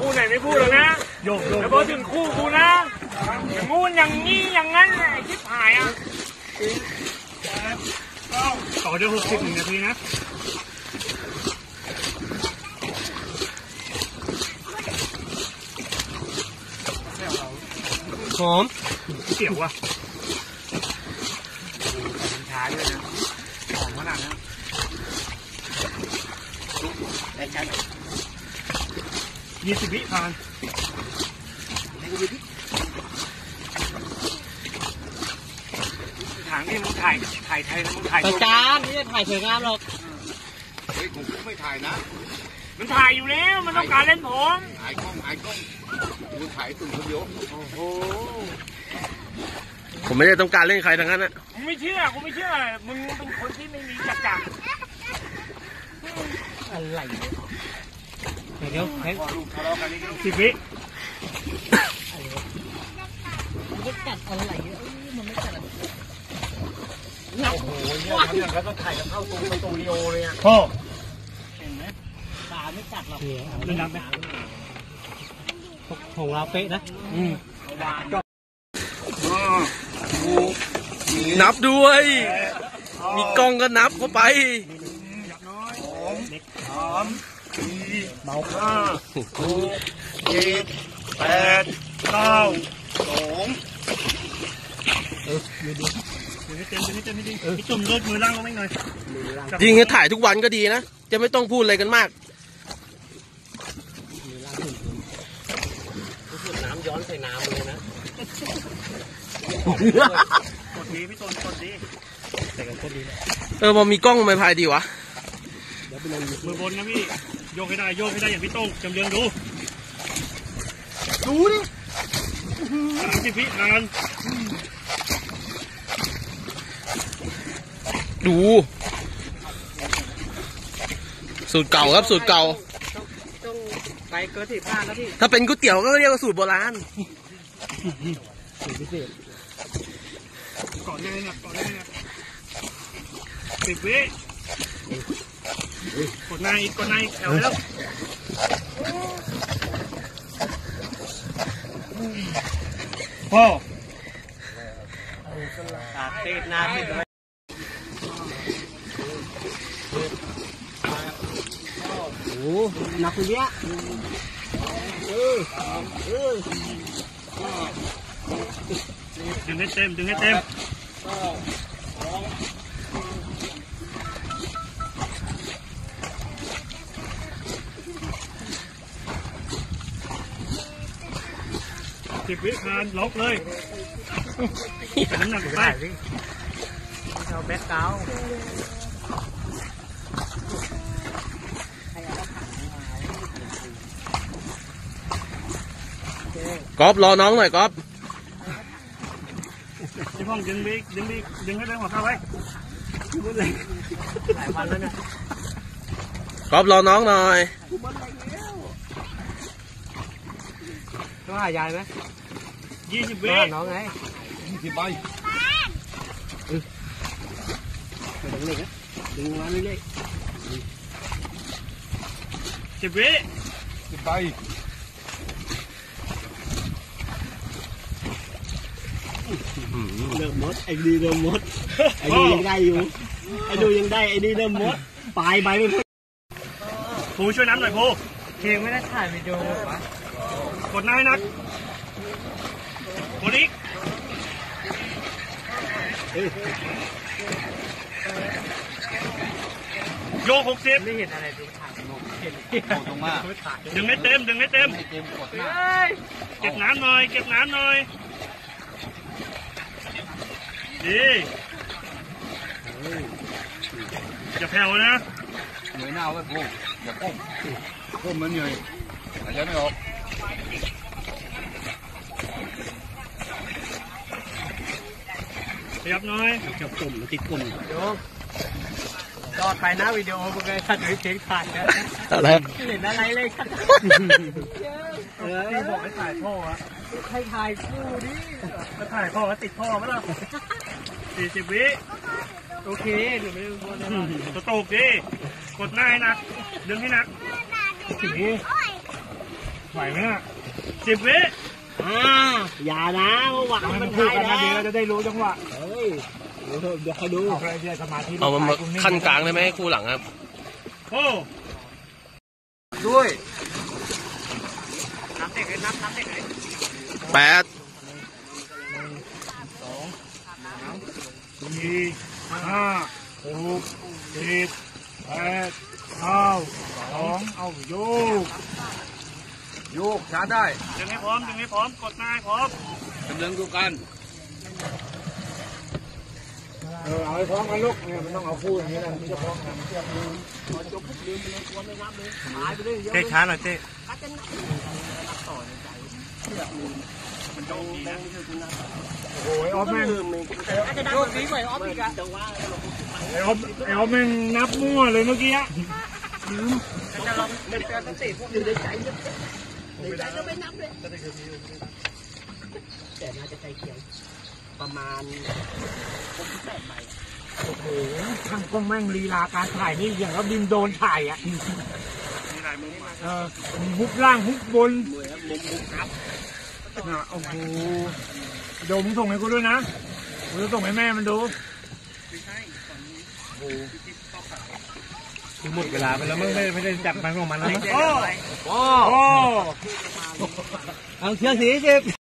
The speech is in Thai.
คู่ไหนไม่พูดหรอกนะโยกโยกแต่พอถึงคู่กูนะอย่างงูนอย่างนี้อย่างนั้นไอ้ชิบหายอะต่อเดี๋ยวหกสิบหนึ่งนาทีนะหอมเกี่ยวว่ะช้าด้วยนะหอมขนาดนั้น ยี่สิบวิผ่านถามนี่มึงถ่ายถ่ายไทยนะมึงถ่ายประจานไม่ได้ถ่ายสวยงามหรอกเฮ้ยผมไม่ถ่ายนะ มันถ่ายอยู่แล้วมันต้องการเล่นผมถ่ายกล้องถ่ายกล้องดูถ่ายตุ่มคนเดียวโอ้โหผมไม่ได้ต้องการเล่นใครทั้งนั้นนะกูไม่เชื่อกูไม่เชื่อมึงเป็นคนที่ไม่มีจักรจักรอะไร เดี๋ยวให้พอลูกทะเลาะกันนี่ก็สิบวิมันกัดอะไรมันไม่กัดโอ้โหเนี่ยทำอย่างนั้นก็ถ่ายกันเข้าตรงสตูดิโอเลยอะพ่อตาไม่กัดหรอกเล่นน้ำไหมของเราเป๊ะนะอืมนับด้วย มีกล้องก็นับเข้าไปสาม สี่เบาห้าหกเจ็ดแปดเก้าสองเดี๋ยวให้เต็มเดี๋ยวให้เต็มให้ดีพี่จุ่มลดมือล่างลงไม่หน่อยจริงๆถ่ายทุกวันก็ดีนะ จะไม่ต้องพูดอะไรกันมาก น้ำย้อนใส่น้ำเลยนะ กดดีพี่ต้นกดดีแต่กันกดดีนะเออพอมีกล้องไม่พายดีวะ มือบนนะพี่ โยกให้ได้โยกให้ได้อย่างพี่โต้งจำเริญดูดูดิสามสิบวิผ่านดู สูตรเก่าครับสูตรเก่า ต้องไปเกินสิบห้าแล้วพี่ถ้าเป็นก๋วยเตี๋ยวก็เรียกว่าสูตรโบราณก่อนเลยนะก่อนเลยนะสิบวิกดในอีกกดในอีกแถวแล้วพ่อตากเตะหน้าติดไว้ โอ้หนักเยอะดึงให้เต็มดึงให้เสิบวิผ่านล็อกเลยน้ำหนักไปเอาแบ็คกราวด์ก๊อฟรอน้องหน่อยก๊อฟที่ห้องดึงบิ๊กดึงบิ๊กดึงให้ได้หัวเข้าไว้หลายวันแล้วเนี่ยก๊อฟรอน้องหน่อยต้องหายายไหม ยี่สิบวิต้องหาน้องไงยี่สิบใบดึงมาเรื่อยสิบวิสิบใบเริ่มมดไอ้ดีเริ่มมดไอ้ดูยังได้อยู่ไอ้ดูยังได้ไอ้ดีเริ่มมดปลายใบไม่พ้นภูช่วยน้ำหน่อยภูเกมไม่ได้ถ่ายวิดีโอวะกดหน้าให้นัก กดอีกโยกหกสิบไม่เห็นอะไรดูถ่ายนกเห็นโอ้ตรงมาดึงให้เต็มดึงให้เต็ม ให้เกมกดหน้าเก็บน้ำหน่อย เก็บน้ำหน่อย ดีอย่าแผ่วนะเหนื่อยหน้าไว้พวกอย่าก้มก้มมันเหนื่อยหายใจไม่ออก ยับหน่อยจับกลุ่มติดกลุ่มโยมจอดไปนะวิดีโอมึงเลยขัดหรือเพลงถ่ายนะอะไรไม่เห็นอะไรเลยขัดเออพี่บอกให้ถ่ายพ่ออะใครถ่ายคู่ดิถ้าถ่ายพ่อก็ติดพ่อไหมล่ะสี่สิบวิโอเคเดี๋ยวไม่ได้พูดนะตะโตกดิกดหน้าให้หนักดึงให้หนักถึงพไหวไหมน่ะสิบวิอ่าอย่านะหวังให้มัมันนคู่ทายกันนะนะเดี๋ยวเราจะได้รู้จังหวะ เฮ้ยเดี๋ยวเดี๋ยวให้ดูเอาไปเรียนสมาธิเอามันมาขั้นกลางได้ไหมคู่หลังครับโอ้ด้วยนับเด็กเลยนับนับเด็กเลยแปดสี่ห้าหกเจ็ดแปดเก้าสองเอาโยกโยกช้าได้ดึงให้พร้อมดึงให้พร้อมกดหน้าให้พร้อมกำลังดูกัน เออเอาให้พร้อมกันลูกเนี่ยมันต้องเอาคู่อย่างนี้นะมันจะพร้อมกันเตะช้าหน่อยเตะโอ้ยออฟแม่งโชคดีหน่ออฟอีกอะไอออฟไอออฟแม่งนับมั่วเลยเมื่อกี้อะจะลองเป็นการตั้งเตะพวกอยู่ในใจเนี่ยในใจก็ไม่นับเลยแต่น่าจะใจเคียง ประมาณหกสิบแปดใบโอ้โหช่างกล้องแม่งลีลาการถ่ายนี่อย่างกับบินโดนถ่ายอะเออฮุบล่างฮุบบนเหมือนมุมมุมครับน่ะโอ้โหโดมมึงส่งให้กูด้วยนะกูจะส่งให้แม่มันดูหมดเวลาไปแล้วไม่ได้ไม่ได้จับมันของมันแล้วโอ้โอ้โอ้เอาเชือกสีสิบ